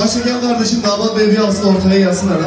Başlayan kardeşim Damat Bey bir hasta ortaya gelsin hele.